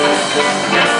Yes.